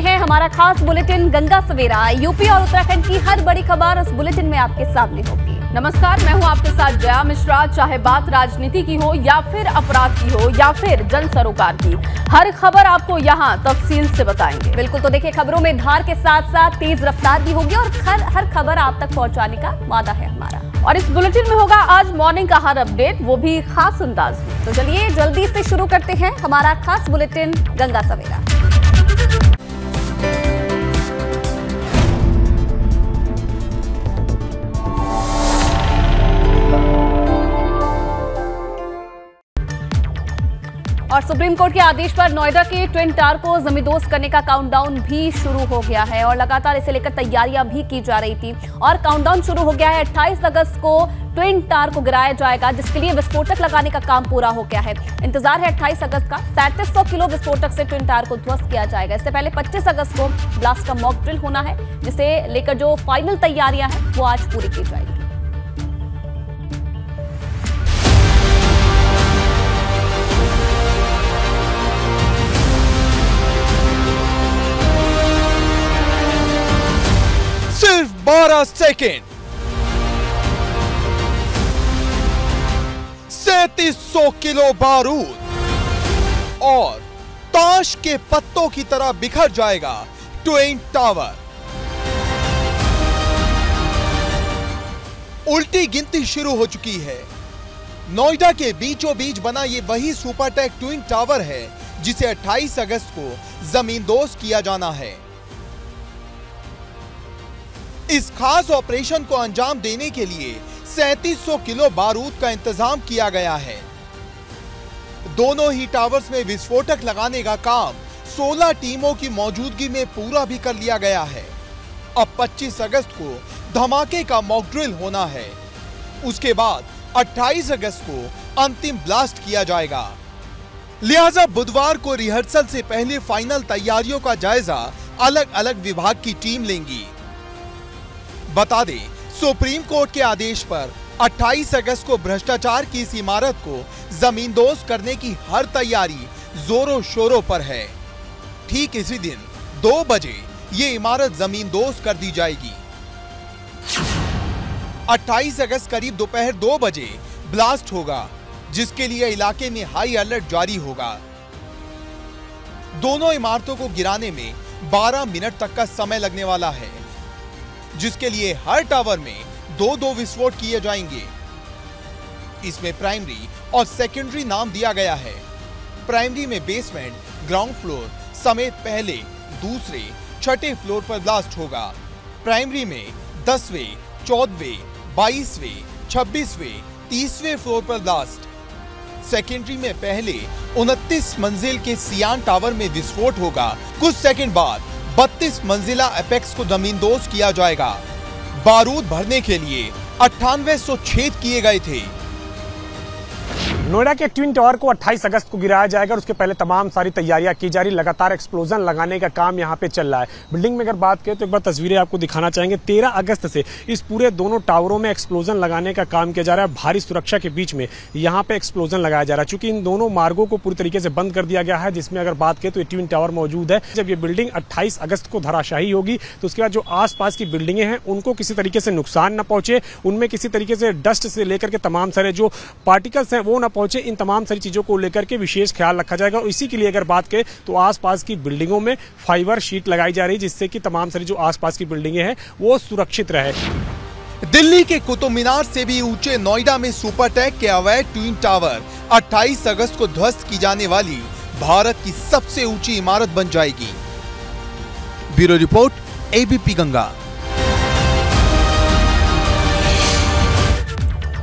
रहे हैं हमारा खास बुलेटिन गंगा सवेरा। यूपी और उत्तराखंड की हर बड़ी खबर इस बुलेटिन में आपके सामने होगी। नमस्कार, मैं हूँ आपके साथ जया मिश्रा। चाहे बात राजनीति की हो या फिर अपराध की हो या फिर जन सरोकार की, हर खबर आपको यहाँ तफसील से बताएँगे। बिल्कुल तो देखिए, खबरों में धार के साथ साथ तेज रफ्तार भी होगी और हर हर खबर आप तक पहुँचाने का वादा है हमारा। और इस बुलेटिन में होगा आज मॉर्निंग का हर अपडेट, वो भी खास अंदाज में। तो चलिए, जल्दी से शुरू करते हैं हमारा खास बुलेटिन गंगा सवेरा। और सुप्रीम कोर्ट के आदेश पर नोएडा के ट्विन टावर को जमींदोज करने का काउंटडाउन भी शुरू हो गया है और लगातार इसे लेकर तैयारियाँ भी की जा रही थी। और काउंटडाउन शुरू हो गया है 28 अगस्त को ट्विन टावर को गिराया जाएगा, जिसके लिए विस्फोटक लगाने का काम पूरा हो गया है। इंतज़ार है 28 अगस्त का। सैंतीस किलो विस्फोटक से ट्विन टावर को ध्वस्त किया जाएगा। इससे पहले 25 अगस्त को ब्लास्ट का मॉक ड्रिल होना है, जिसे लेकर जो फाइनल तैयारियाँ हैं, वो आज पूरी की जाएगी। 12 सेकेंड सैतीस सौ किलो बारूद और ताश के पत्तों की तरह बिखर जाएगा ट्वेन टावर। उल्टी गिनती शुरू हो चुकी है। नोएडा के बीचों बीच बना ये वही सुपरटेक ट्विन टावर है, जिसे 28 अगस्त को जमींदोज किया जाना है। इस खास ऑपरेशन को अंजाम देने के लिए 3700 किलो बारूद का इंतज़ाम किया गया है। दोनों ही टावर्स में विस्फोटक लगाने का काम 16 टीमों की मौजूदगी में पूरा भी कर लिया गया है। अब 25 अगस्त को धमाके का मॉकड्रिल होना है। उसके बाद 28 अगस्त को अंतिम ब्लास्ट किया जाएगा। लिहाजा बुधवार को रिहर्सल से पहले फाइनल तैयारियों का जायजा अलग अलग विभाग की टीम लेंगी। बता दें, सुप्रीम कोर्ट के आदेश पर 28 अगस्त को भ्रष्टाचार की इस इमारत को जमींदोज करने की हर तैयारी जोरों शोरों पर है। ठीक इसी दिन, दो बजे ये इमारत जमींदोज कर दी जाएगी। 28 अगस्त करीब दोपहर दो बजे ब्लास्ट होगा, जिसके लिए इलाके में हाई अलर्ट जारी होगा। दोनों इमारतों को गिराने में 12 मिनट तक का समय लगने वाला है। जिसके लिए हर टावर में दो दो विस्फोट किए जाएँगे। इसमें प्राइमरी और सेकेंडरी नाम दिया गया है। प्राइमरी में बेसमेंट ग्राउंड फ्लोर समेत पहले, दूसरे, छठे फ्लोर पर ब्लास्ट होगा। प्राइमरी में दसवें, चौदहवें, बाईसवें, छब्बीसवें, तीसवें फ्लोर पर ब्लास्ट सेकेंडरी में पहले 29 मंजिल के सियान टावर में विस्फोट होगा। कुछ सेकंड बाद 32 मंजिला अपेक्स को जमींदोज किया जाएगा। बारूद भरने के लिए अट्ठानवे सौ छेद किए गए थे। नोएडा के ट्विन टावर को 28 अगस्त को गिराया जाएगा और उसके पहले तमाम सारी तैयारियाँ की जा रही। लगातार एक्सप्लोजन लगाने का काम यहाँ पे चल रहा है। बिल्डिंग में अगर बात करें तो एक बार तस्वीरें आपको दिखाना चाहेंगे। 13 अगस्त से इस पूरे दोनों टावरों में एक्सप्लोजन लगाने का काम किया जा रहा है। भारी सुरक्षा के बीच में यहाँ पे एक्सप्लोजन लगाया जा रहा है। चूँकि इन दोनों मार्गों को पूरी तरीके से बंद कर दिया गया है, जिसमें अगर बात करें तो ट्विन टावर मौजूद है। जब ये बिल्डिंग अट्ठाईस अगस्त को धराशाही होगी तो उसके बाद जो आसपास की बिल्डिंगें हैं, उनको किसी तरीके से नुकसान न पहुँचे। उनमें किसी तरीके से डस्ट से लेकर के तमाम सारे जो पार्टिकल्स हैं, वो न पहुँचे, इन तमाम सारी चीज़ों को लेकर के विशेष ख्याल रखा जाएगा। और इसी के लिए अगर बात करें तो आसपास की बिल्डिंगों में फाइबर शीट लगाई जा रही है, जिससे कि तमाम सारी जो आसपास की बिल्डिंगें हैं, वो सुरक्षित रहे। दिल्ली के कुतुब मीनार से भी ऊँचे नोएडा में सुपर सुपरटेक के अवैध ट्विन टावर 28 अगस्त को ध्वस्त की जाने वाली भारत की सबसे ऊँची इमारत बन जाएगी। Bureau report, ABP Ganga.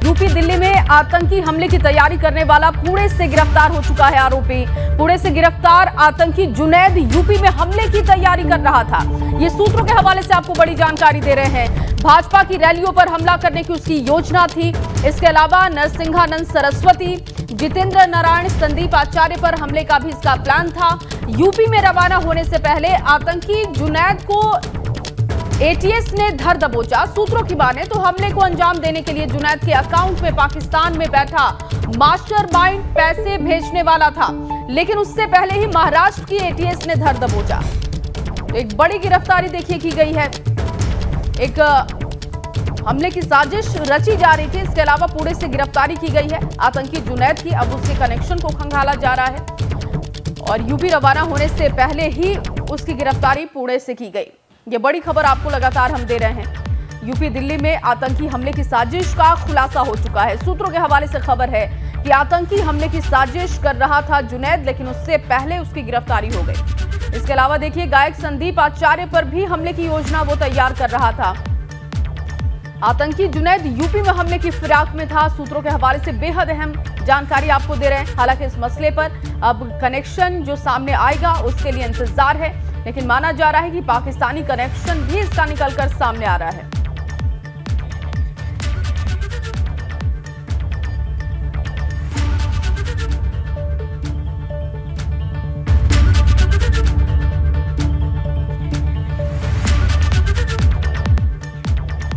UP Delhi में आतंकी हमले की तैयारी करने वाला पुणे से गिरफ़्तार हो चुका है आरोपी। पुणे से गिरफ़्तार आतंकी जुनैद यूपी में हमले की तैयारी कर रहा था। ये सूत्रों के हवाले से आपको बड़ी जानकारी दे रहे हैं। भाजपा की रैलियों पर हमला करने की उसकी योजना थी। इसके अलावा नरसिंहानंद सरस्वती, जितेंद्र नारायण, संदीप आचार्य पर हमले का भी इसका प्लान था। यूपी में रवाना होने से पहले आतंकी जुनैद को एटीएस ने धर दबोचा, सूत्रों की माने तो हमले को अंजाम देने के लिए जुनैद के अकाउंट में पाकिस्तान में बैठा मास्टरमाइंड पैसे भेजने वाला था। लेकिन उससे पहले ही महाराष्ट्र की एटीएस ने धर दबोचा। एक बड़ी गिरफ्तारी देखिए की गई है। एक हमले की साजिश रची जा रही थी, इसके अलावा पुणे से गिरफ्तारी की गई है। आतंकी जुनैद की अब उसके कनेक्शन को खंगाला जा रहा है। और यूपी रवाना होने से पहले ही उसकी गिरफ्तारी पुणे से की गई। ये बड़ी खबर आपको लगातार हम दे रहे हैं। यूपी दिल्ली में आतंकी हमले की साजिश का खुलासा हो चुका है। सूत्रों के हवाले से खबर है कि आतंकी हमले की साजिश कर रहा था जुनैद, लेकिन उससे पहले उसकी गिरफ्तारी हो गई। इसके अलावा देखिए, गायक संदीप आचार्य पर भी हमले की योजना वो तैयार कर रहा था। आतंकी जुनैद यूपी में हमले की फिराक में था। सूत्रों के हवाले से बेहद अहम जानकारी आपको दे रहे हैं। हालाँकि इस मसले पर अब कनेक्शन जो सामने आएगा, उसके लिए इंतज़ार है। लेकिन माना जा रहा है कि पाकिस्तानी कनेक्शन भी इसका निकलकर सामने आ रहा है।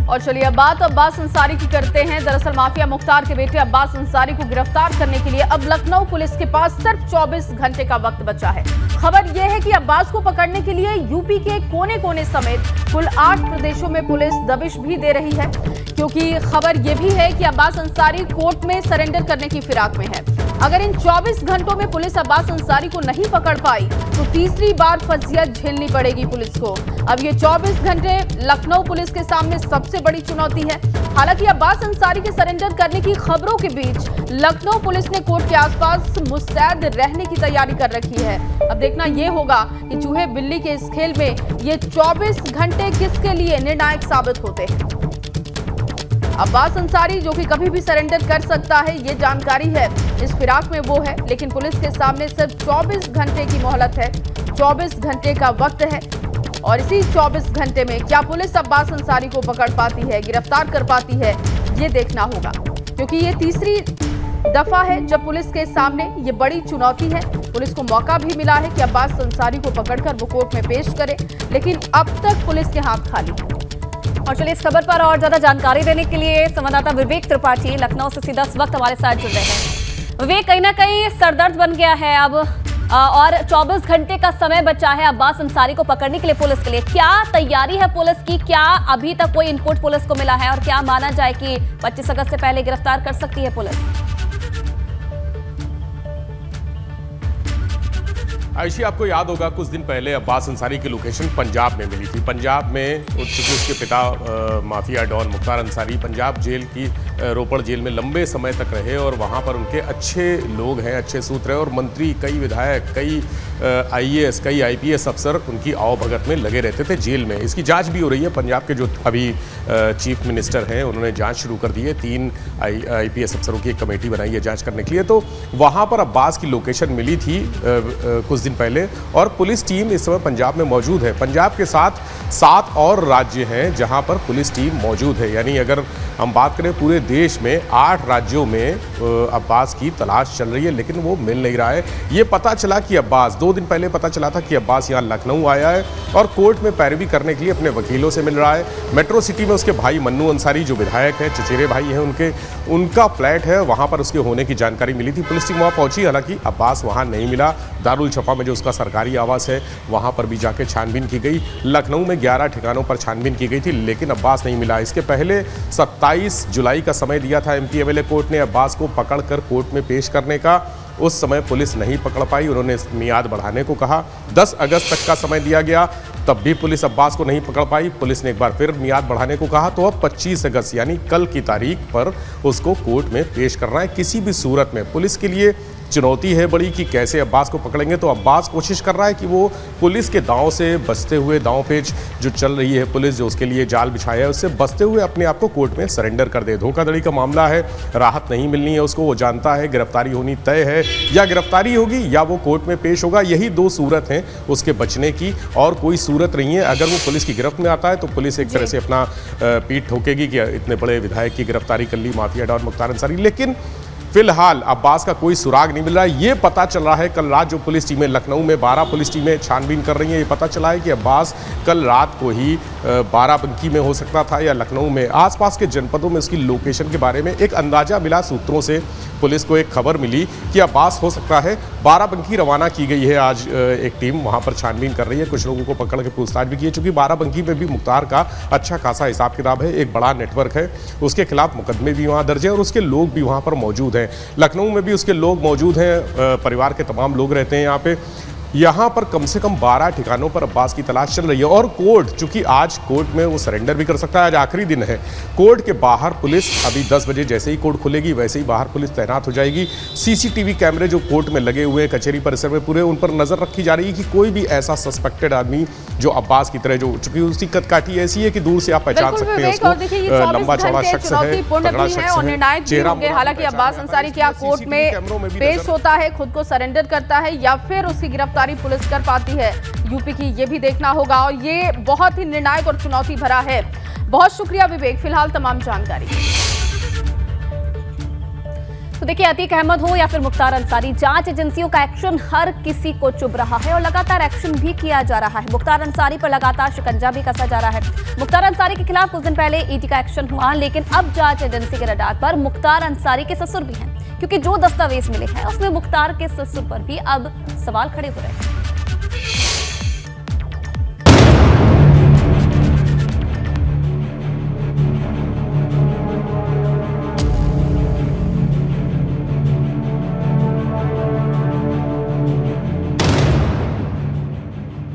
और चलिए अब बात अब्बास अंसारी की करते हैं। दरअसल माफिया मुख्तार के बेटे अब्बास अंसारी को गिरफ़्तार करने के लिए अब लखनऊ पुलिस के पास सिर्फ़ 24 घंटे का वक्त बचा है। खबर यह है कि अब्बास को पकड़ने के लिए यूपी के कोने कोने समेत कुल आठ प्रदेशों में पुलिस दबिश भी दे रही है। क्योंकि खबर यह भी है कि अब्बास अंसारी कोर्ट में सरेंडर करने की फिराक में है। अगर इन 24 घंटों में पुलिस अब्बास अंसारी को नहीं पकड़ पाई तो तीसरी बार फजियत झेलनी पड़ेगी पुलिस को। अब ये 24 घंटे लखनऊ पुलिस के सामने सबसे बड़ी चुनौती है। हालाँकि अब्बास अंसारी के सरेंडर करने की खबरों के बीच लखनऊ पुलिस ने कोर्ट के आसपास मुस्तैद रहने की तैयारी कर रखी है। अब देखना यह होगा कि चूहे बिल्ली के इस खेल में ये 24 घंटे किसके लिए निर्णायक साबित होते हैं। अब्बास अंसारी जो कि कभी भी सरेंडर कर सकता है, ये जानकारी है। इस फिराक में वो है, लेकिन पुलिस के सामने सिर्फ़ 24 घंटे की मोहलत है। 24 घंटे का वक्त है, और इसी 24 घंटे में क्या पुलिस अब्बास अंसारी को पकड़ पाती है, गिरफ़्तार कर पाती है, ये देखना होगा। क्योंकि ये तीसरी दफ़ा है जब पुलिस के सामने ये बड़ी चुनौती है। पुलिस को मौका भी मिला है कि अब्बास अंसारी को पकड़कर वो कोर्ट में पेश करे, लेकिन अब तक पुलिस के हाथ खाली है। और चलिए इस खबर पर और ज़्यादा जानकारी देने के लिए संवाददाता विवेक त्रिपाठी लखनऊ से सीधा इस वक्त हमारे साथ जुड़ रहे हैं। विवेक, कहीं ना कहीं सरदर्द बन गया है अब और 24 घंटे का समय बचा है अब्बास अंसारी को पकड़ने के लिए पुलिस के लिए। क्या तैयारी है पुलिस की? क्या अभी तक कोई इनपुट पुलिस को मिला है? और क्या माना जाए कि 25 अगस्त से पहले गिरफ़्तार कर सकती है पुलिस? आयशी आपको याद होगा कुछ दिन पहले अब्बास अंसारी की लोकेशन पंजाब में मिली थी। पंजाब में चूँकि उसके पिता आ, mafia don Mukhtar Ansari Punjab jail की रोपड़ जेल में लंबे समय तक रहे और वहाँ पर उनके अच्छे लोग हैं अच्छे सूत्र हैं और मंत्री कई विधायक कई आईएएस कई आईपीएस अफसर उनकी आवभगत में लगे रहते थे जेल में। इसकी जाँच भी हो रही है। पंजाब के जो अभी चीफ मिनिस्टर हैं उन्होंने जाँच शुरू कर दी है। तीन आई आईपीएस अफसरों की एक कमेटी बनाई है जाँच करने के लिए। तो वहाँ पर अब्बास की लोकेशन मिली थी कुछ दिन पहले और पुलिस टीम इस समय पंजाब में मौजूद है। पंजाब के साथ सात और राज्य हैं जहाँ पर पुलिस टीम मौजूद है। यानी अगर हम बात करें पूरे देश में आठ राज्यों में अब्बास की तलाश चल रही है, लेकिन वो मिल नहीं रहा है। ये पता चला कि अब्बास, दो दिन पहले पता चला था कि अब्बास यहाँ लखनऊ आया है और कोर्ट में पैरवी करने के लिए अपने वकीलों से मिल रहा है। मेट्रो सिटी में उसके भाई मन्नू अंसारी, जो विधायक है, चचेरे भाई हैं उनके, उनका फ्लैट है, वहाँ पर उसके होने की जानकारी मिली थी। पुलिस टीम वहाँ पहुँची, हालाँकि अब्बास वहाँ नहीं मिला। दारुल छपा में जो उसका सरकारी आवास है, वहाँ पर भी जाके छानबीन की गई। लखनऊ में ग्यारह ठिकानों पर छानबीन की गई थी, लेकिन अब्बास नहीं मिला। इसके पहले सत्ताईस जुलाई का समय दिया था एम पी कोर्ट ने अब्बास को पकड़कर कोर्ट में पेश करने का। उस समय पुलिस नहीं पकड़ पाई, उन्होंने मियाद बढ़ाने को कहा। 10 अगस्त तक का समय दिया गया, तब भी पुलिस अब्बास को नहीं पकड़ पाई। पुलिस ने एक बार फिर मियाद बढ़ाने को कहा तो अब 25 अगस्त, यानी कल की तारीख पर उसको कोर्ट में पेश करना है। किसी भी सूरत में पुलिस के लिए चुनौती है बड़ी कि कैसे अब्बास को पकड़ेंगे। तो अब्बास कोशिश कर रहा है कि वो पुलिस के दांव से बचते हुए, दांव पेच जो चल रही है पुलिस, जो उसके लिए जाल बिछाया है, उससे बचते हुए अपने आप को कोर्ट में सरेंडर कर दे। धोखाधड़ी का मामला है, राहत नहीं मिलनी है उसको, वो जानता है गिरफ्तारी होनी तय है। या गिरफ्तारी होगी, या वो कोर्ट में पेश होगा, यही दो सूरत हैं उसके बचने की, और कोई सूरत नहीं है। अगर वो पुलिस की गिरफ्त में आता है तो पुलिस एक तरह से अपना पीठ ठोकेगी कि इतने बड़े विधायक की गिरफ्तारी कर ली, माफिया डॉन मुख्तार अंसारी। लेकिन फ़िलहाल अब्बास का कोई सुराग नहीं मिल रहा है। ये पता चल रहा है, कल रात जो पुलिस टीमें लखनऊ में, बारह पुलिस टीमें छानबीन कर रही हैं, ये पता चला है कि अब्बास कल रात को ही बाराबंकी में हो सकता था या लखनऊ में। आसपास के जनपदों में उसकी लोकेशन के बारे में एक अंदाज़ा मिला। सूत्रों से पुलिस को एक खबर मिली कि अब्बास हो सकता है। बाराबंकी रवाना की गई है आज एक टीम, वहाँ पर छानबीन कर रही है। कुछ लोगों को पकड़ के पूछताछ भी की है, चूँकि बाराबंकी में भी मुख्तार का अच्छा खासा हिसाब किताब है, एक बड़ा नेटवर्क है। उसके खिलाफ मुकदमे भी वहाँ दर्ज है और उसके लोग भी वहाँ पर मौजूद हैं। लखनऊ में भी उसके लोग मौजूद हैं। परिवार के तमाम लोग रहते हैं यहाँ पे। यहाँ पर कम से कम 12 ठिकानों पर अब्बास की तलाश चल रही है और कोर्ट चूँकि आज कोर्ट में वो सरेंडर भी कर सकता है आज आखिरी दिन है। कोर्ट के बाहर पुलिस अभी 10 बजे जैसे ही कोर्ट खुलेगी वैसे ही बाहर पुलिस तैनात हो जाएगी। सीसीटीवी कैमरे जो कोर्ट में लगे हुए हैं कचहरी परिसर में पूरे उन पर नज़र रखी जा रही है कि कोई भी ऐसा सस्पेक्टेड आदमी जो अब्बास की तरह जो चूँकि उसकी कदकाठी ऐसी है कि दूर से आप पहचान सकते हैं उसको। लंबा चौड़ा शख्स है चेहरा हालाँकि अब्बास अंसारी क्या कोर्ट में पेश होता है खुद को सरेंडर करता है या फिर उसकी गिरफ़्तार गिरफ्तारी पुलिस कर पाती है। यूपी की ये भी देखना होगा और ये बहुत ही निर्णायक और चुनौती भरा है। बहुत शुक्रिया विवेक, फ़िलहाल तमाम जानकारी। तो देखिए, अतीक अहमद हो या फिर मुख्तार अंसारी, जाँच एजेंसियों का एक्शन, हर किसी को चुभ रहा है और लगातार एक्शन भी किया जा रहा है। मुख्तार अंसारी पर लगातार शिकंजा भी कसा जा रहा है। मुख्तार अंसारी के खिलाफ कुछ दिन पहले ईडी का एक्शन हुआ, लेकिन अब जाँच एजेंसी के रडार पर मुख्तार अंसारी के ससुर भी हैं। क्योंकि जो दस्तावेज़ मिले हैं उसमें मुख्तार के ससुर पर भी अब सवाल खड़े हो रहे हैं।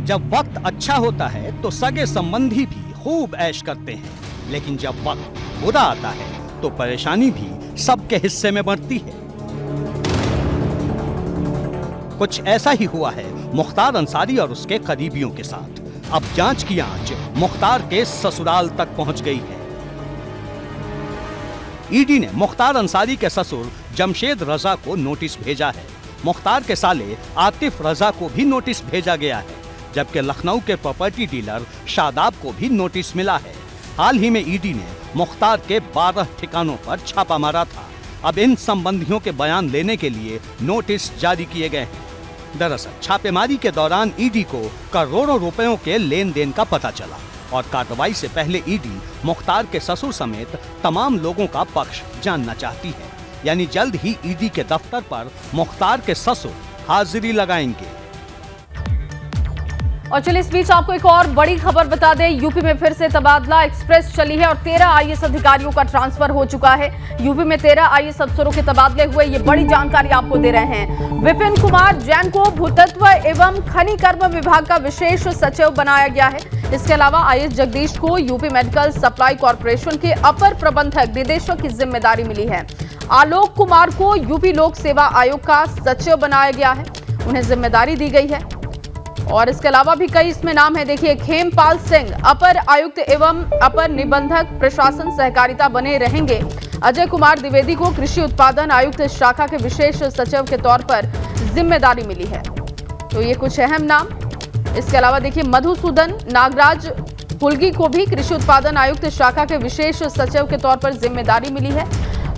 जब वक्त अच्छा होता है तो सगे संबंधी भी खूब ऐश करते हैं, लेकिन जब वक्त बुरा आता है तो परेशानी भी सबके हिस्से में बढ़ती है। कुछ ऐसा ही हुआ है, मुख्तार अंसारी और उसके करीबियों के साथ। अब जाँच की आँच मुख्तार के ससुराल तक पहुँच गई है। ईडी ने मुख्तार अंसारी के ससुर जमशेद रजा को नोटिस भेजा है। मुख्तार के साले आतिफ रजा को भी नोटिस भेजा गया है, जबकि लखनऊ के प्रॉपर्टी डीलर शादाब को भी नोटिस मिला है। हाल ही में ईडी ने मुख्तार के 12 ठिकानों पर छापा मारा था। अब इन संबंधियों के बयान लेने के लिए नोटिस जारी किए गए हैं। दरअसल, छापेमारी के दौरान ईडी को करोड़ों रुपयों के लेन देन का पता चला और कार्रवाई से पहले ईडी मुख्तार के ससुर समेत तमाम लोगों का पक्ष जानना चाहती है। यानी जल्द ही ईडी के दफ्तर पर मुख्तार के ससुर हाजिरी लगाएँगे। और चलिए इस बीच आपको एक और बड़ी खबर बता दें। यूपी में फिर से तबादला एक्सप्रेस चली है और तेरह आईएएस अधिकारियों का ट्रांसफ़र हो चुका है। यूपी में तेरह आईएएस अफसरों के तबादले हुए, ये बड़ी जानकारी आपको दे रहे हैं। विपिन कुमार जैन को भूतत्व एवं खनि कर्म विभाग का विशेष सचिव बनाया गया है। इसके अलावा आई जगदीश को यूपी मेडिकल सप्लाई कॉरपोरेशन के अपर प्रबंधक निदेशक की ज़िम्मेदारी मिली है। आलोक कुमार को यूपी लोक सेवा आयोग का सचिव बनाया गया है। उन्हें ज़िम्मेदारी दी गई है। और इसके अलावा भी कई इसमें नाम है। देखिए, खेमपाल सिंह, अपर आयुक्त एवं अपर निबंधक प्रशासन सहकारिता बने रहेंगे। अजय कुमार द्विवेदी को कृषि उत्पादन आयुक्त शाखा के विशेष सचिव के तौर पर ज़िम्मेदारी मिली है। तो ये कुछ अहम नाम। इसके अलावा देखिए, मधुसूदन नागराज पुलगी को भी कृषि उत्पादन आयुक्त शाखा के विशेष सचिव के तौर पर ज़िम्मेदारी मिली है।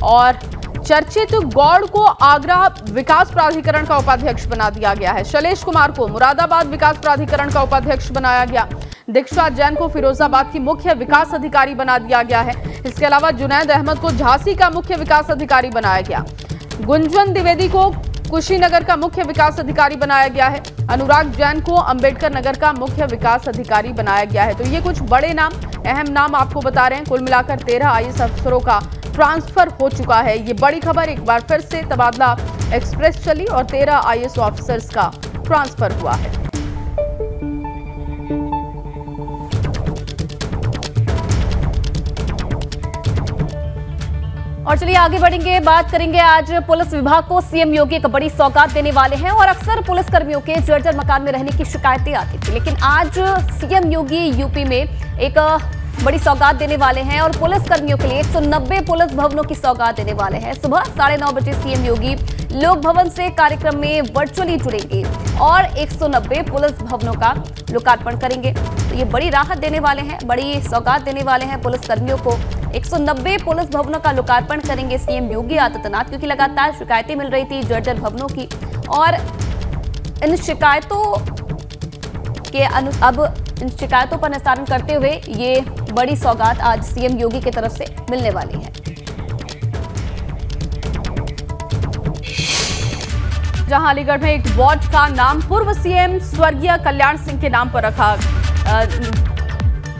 और चर्चित गौड़ को आगरा विकास प्राधिकरण का उपाध्यक्ष बना दिया गया है। शैलेश कुमार को मुरादाबाद विकास प्राधिकरण का उपाध्यक्ष बनाया गया। दीक्षा जैन को फिरोजाबाद की मुख्य विकास अधिकारी बना दिया गया है। इसके अलावा जुनैद अहमद को झांसी का मुख्य विकास अधिकारी बनाया गया। गुंजन द्विवेदी को कुशीनगर का मुख्य विकास अधिकारी बनाया गया है। अनुराग जैन को अंबेडकर नगर का मुख्य विकास अधिकारी बनाया गया है। तो ये कुछ बड़े नाम, अहम नाम आपको बता रहे हैं। कुल मिलाकर तेरह आई अफसरों का ट्रांसफ़र हो चुका है। ये बड़ी खबर एक बार फिर से तबादला एक्सप्रेस चली और तेरह आई ऑफिसर्स का ट्रांसफ़र हुआ है। और चलिए आगे बढ़ेंगे, बात करेंगे आज पुलिस विभाग को। सीएम योगी एक बड़ी सौगात देने वाले हैं और अक्सर पुलिस कर्मियों के जर्जर मकान में रहने की शिकायतें आती थी। लेकिन आज सीएम योगी यूपी में एक बड़ी सौगात देने वाले हैं और पुलिस कर्मियों के लिए 190 पुलिस भवनों की सौगात देने वाले हैं। सुबह साढ़े नौ बजे सीएम योगी लोक भवन से कार्यक्रम में वर्चुअली जुड़ेंगे और 190 पुलिस भवनों का लोकार्पण करेंगे। तो ये बड़ी राहत देने वाले हैं, बड़ी सौगात देने वाले हैं पुलिस कर्मियों को। 190 पुलिस भवनों का लोकार्पण करेंगे सीएम योगी आदित्यनाथ, क्योंकि लगातार शिकायतें मिल रही थी जर्जर भवनों की। और इन शिकायतों के अनु, अब इन शिकायतों पर निस्तारण करते हुए ये बड़ी सौगात आज सीएम योगी की तरफ़ से मिलने वाली है। जहाँ अलीगढ़ में एक वार्ड का नाम पूर्व सीएम स्वर्गीय कल्याण सिंह के नाम पर रखा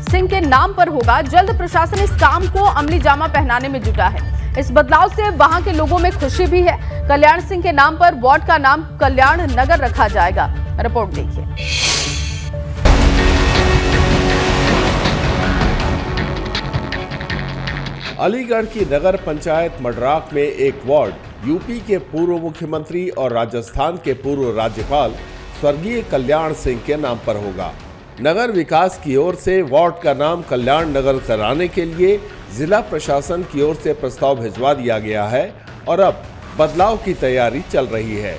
सिंह के नाम पर होगा। जल्द प्रशासन इस काम को अमली जामा पहनाने में जुटा है। इस बदलाव से वहाँ के लोगों में खुशी भी है। कल्याण सिंह के नाम पर वार्ड का नाम कल्याण नगर रखा जाएगा। रिपोर्ट देखिए। अलीगढ़ की नगर पंचायत मडराक में एक वार्ड, यूपी के पूर्व मुख्यमंत्री और राजस्थान के पूर्व राज्यपाल स्वर्गीय कल्याण सिंह के नाम पर होगा। नगर विकास की ओर से वार्ड का नाम कल्याण नगर कराने के लिए जिला प्रशासन की ओर से प्रस्ताव भिजवा दिया गया है और अब बदलाव की तैयारी चल रही है।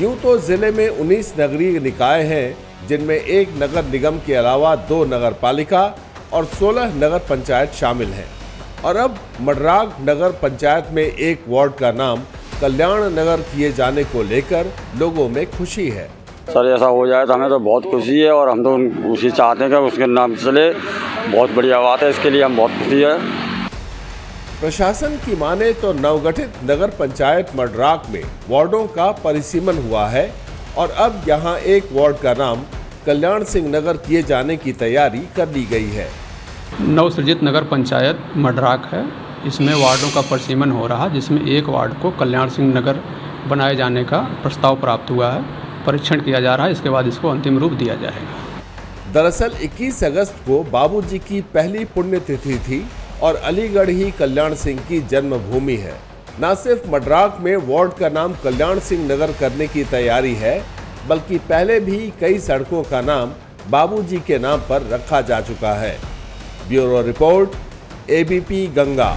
यूँ तो ज़िले में 19 नगरीय निकाय हैं, जिनमें एक नगर निगम के अलावा दो नगर पालिका और 16 नगर पंचायत शामिल हैं। और अब मडराग नगर पंचायत में एक वार्ड का नाम कल्याण नगर किए जाने को लेकर लोगों में खुशी है। सर ऐसा हो जाए तो हमें तो बहुत खुशी है और हम तो उन- उसी चाहते हैं कि उसके नाम चले। बहुत बढ़िया बात है इसके लिए हम बहुत खुशी है। प्रशासन की माने तो नवगठित नगर पंचायत मडराक में वार्डों का परिसीमन हुआ है और अब यहाँ एक वार्ड का नाम कल्याण सिंह नगर किए जाने की तैयारी कर ली गई है। नवसृजित नगर पंचायत मडराक है। इसमें वार्डों का परिसीमन हो रहा जिसमें एक वार्ड को कल्याण सिंह नगर बनाए जाने का प्रस्ताव प्राप्त हुआ है। परीक्षण किया जा रहा है, इसके बाद इसको अंतिम रूप दिया जाएगा। दरअसल 21 अगस्त को बाबूजी की पहली पुण्यतिथि थी और अलीगढ़ ही कल्याण सिंह की जन्मभूमि है। न सिर्फ़ मडराक में वार्ड का नाम कल्याण सिंह नगर करने की तैयारी है, बल्कि पहले भी कई सड़कों का नाम बाबूजी के नाम पर रखा जा चुका है। Bureau report, ABP Ganga.